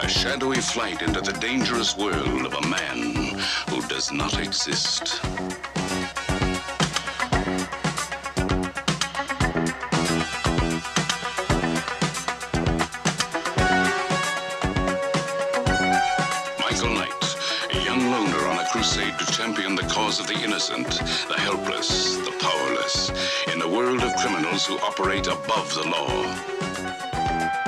a shadowy flight into the dangerous world of a man who does not exist. Michael Knight on a crusade to champion the cause of the innocent, the helpless, the powerless, in a world of criminals who operate above the law.